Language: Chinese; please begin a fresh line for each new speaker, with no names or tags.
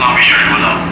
Not be s u